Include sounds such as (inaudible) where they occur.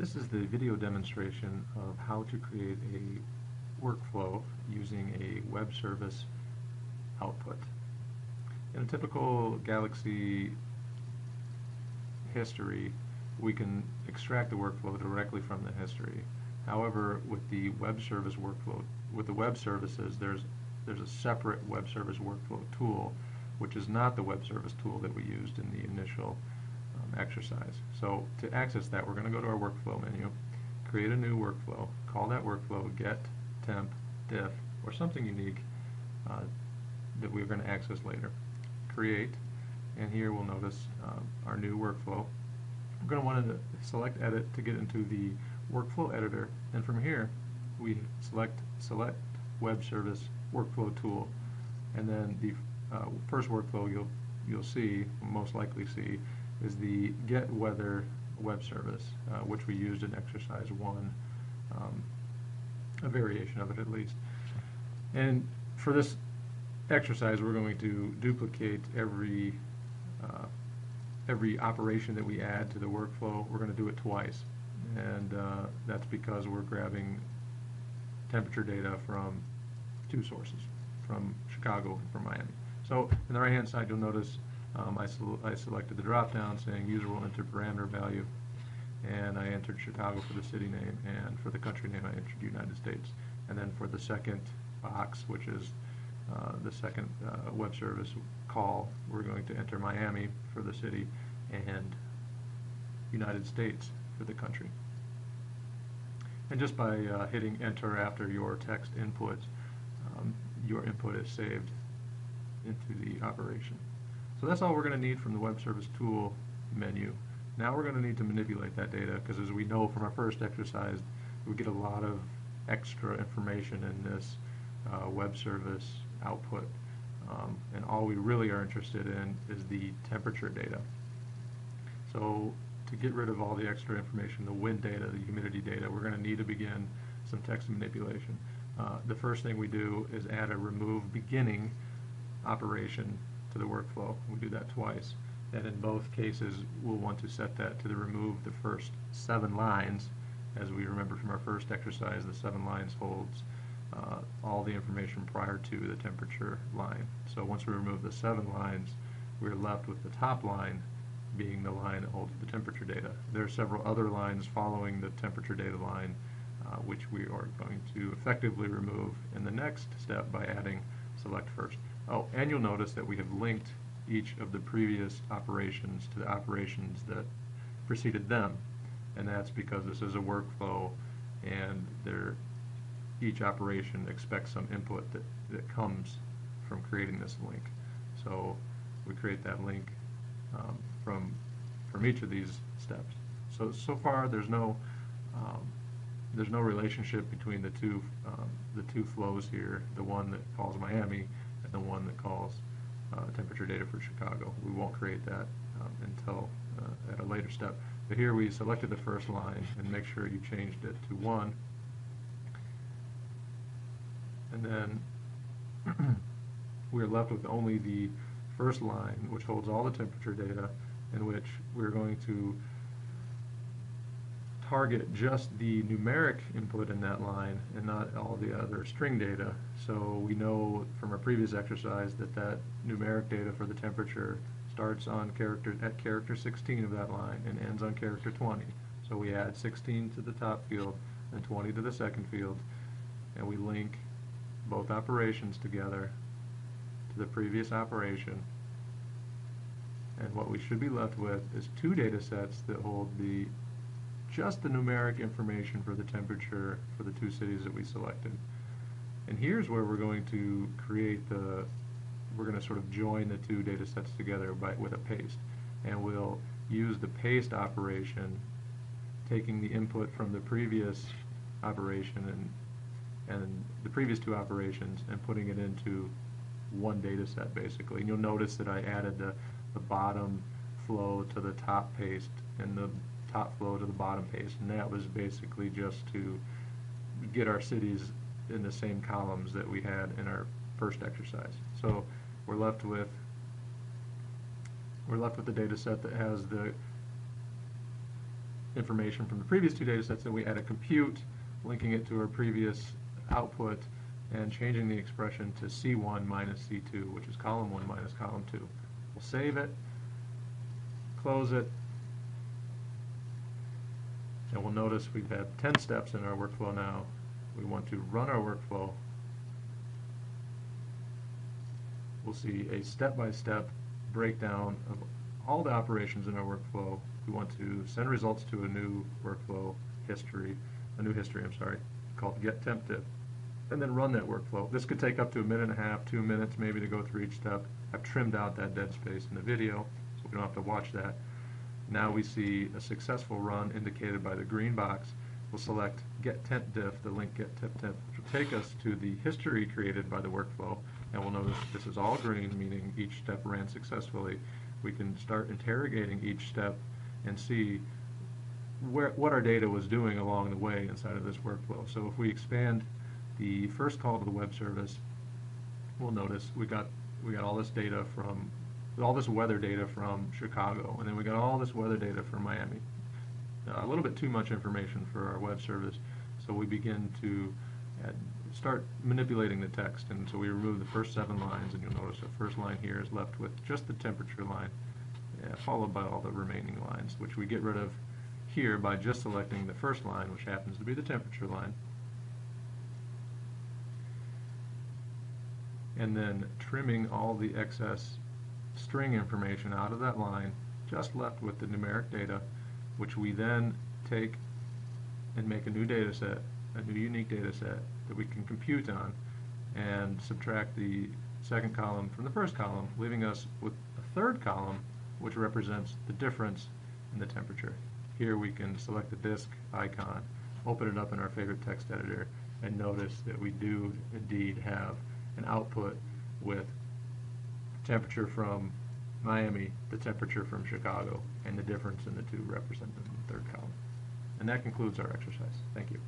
This is the video demonstration of how to create a workflow using a web service output. In a typical Galaxy history, we can extract the workflow directly from the history. However, with the web service workflow, with the web services, there's there's a separate web service workflow tool, which is not the web service tool that we used in the initial exercise. So to access that, we're going to go to our workflow menu, create a new workflow, call that workflow get temp diff or something unique uh, that we're going to access later. Create, and here we'll notice um, our new workflow. We're going to want to select edit to get into the workflow editor, and from here we select select web service workflow tool, and then the uh, first workflow you'll you'll see, most likely see, is the get weather web service, uh, which we used in exercise one, um, a variation of it at least. And for this exercise, we're going to duplicate every uh, every operation that we add to the workflow. We're going to do it twice, and uh, that's because we're grabbing temperature data from two sources, from Chicago and from Miami. So in the right-hand side, you'll notice um, I, I, selected the drop-down saying user will enter parameter value, and I entered Chicago for the city name, and for the country name I entered United States. And then for the second box, which is uh, the second uh, web service call, we're going to enter Miami for the city and United States for the country. And just by uh, hitting enter after your text input, um, your input is saved into the operation. So that's all we're going to need from the Web Service Tool menu. Now we're going to need to manipulate that data because as we know from our first exercise, we get a lot of extra information in this uh, web service output. Um, and all we really are interested in is the temperature data. So to get rid of all the extra information, the wind data, the humidity data, we're going to need to begin some text manipulation. Uh, the first thing we do is add a remove beginning operation to the workflow. We do that twice. And in both cases, we'll want to set that to the remove the first seven lines. As we remember from our first exercise, the seven lines holds uh, all the information prior to the temperature line. So once we remove the seven lines, we're left with the top line being the line that holds the temperature data. There are several other lines following the temperature data line, uh, which we are going to effectively remove in the next step by adding select first. Oh, and you'll notice that we have linked each of the previous operations to the operations that preceded them. And that's because this is a workflow and each operation expects some input that, that comes from creating this link. So we create that link um, from, from each of these steps. So, so far there's no, um, there's no relationship between the two, um, the two flows here, the one that calls Miami the one that calls uh, temperature data for Chicago. We won't create that um, until uh, at a later step. But here we selected the first line and make sure you changed it to 1. And then (clears throat) we're left with only the first line, which holds all the temperature data, in which we're going to target just the numeric input in that line and not all the other string data. So we know from our previous exercise that that numeric data for the temperature starts on character at character 16 of that line and ends on character 20. So we add 16 to the top field and 20 to the second field and we link both operations together to the previous operation and what we should be left with is two data sets that hold the just the numeric information for the temperature for the two cities that we selected. And here's where we're going to create the, we're going to sort of join the two data sets together by, with a paste. And we'll use the paste operation, taking the input from the previous operation and, and the previous two operations and putting it into one data set basically. And you'll notice that I added the, the bottom flow to the top paste and the top flow to the bottom paste, and that was basically just to get our cities in the same columns that we had in our first exercise. So we're left with we're left with the data set that has the information from the previous two data sets, and we add a compute, linking it to our previous output, and changing the expression to C1 minus C2, which is column 1 minus column 2. We'll save it, close it, and we'll notice we've had 10 steps in our workflow now. We want to run our workflow. We'll see a step-by-step breakdown of all the operations in our workflow. We want to send results to a new workflow history, a new history, I'm sorry, called get temp and then run that workflow. This could take up to a minute and a half, two minutes maybe to go through each step. I've trimmed out that dead space in the video, so we don't have to watch that. Now we see a successful run indicated by the green box. We'll select get temp diff, the link get temp diff, which will take us to the history created by the workflow. And we'll notice this is all green, meaning each step ran successfully. We can start interrogating each step and see where, what our data was doing along the way inside of this workflow. So if we expand the first call to the web service, we'll notice we got we got all this data from all this weather data from Chicago, and then we got all this weather data from Miami. Uh, a little bit too much information for our web service, so we begin to add, start manipulating the text, and so we remove the first seven lines, and you'll notice the first line here is left with just the temperature line, uh, followed by all the remaining lines, which we get rid of here by just selecting the first line, which happens to be the temperature line. and then trimming all the excess string information out of that line, just left with the numeric data, which we then take and make a new data set, a new unique data set that we can compute on, and subtract the second column from the first column, leaving us with a third column, which represents the difference in the temperature. Here we can select the disk icon, open it up in our favorite text editor, and notice that we do indeed have an output with temperature from Miami, the temperature from Chicago, and the difference in the two represented in the third column. And that concludes our exercise. Thank you.